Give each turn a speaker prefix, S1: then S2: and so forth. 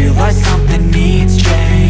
S1: Realize something needs change